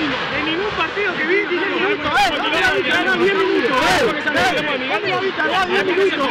partido en ningún partido que vi, 10 minutos, eh, 10 minutos, eh, 10 minutos.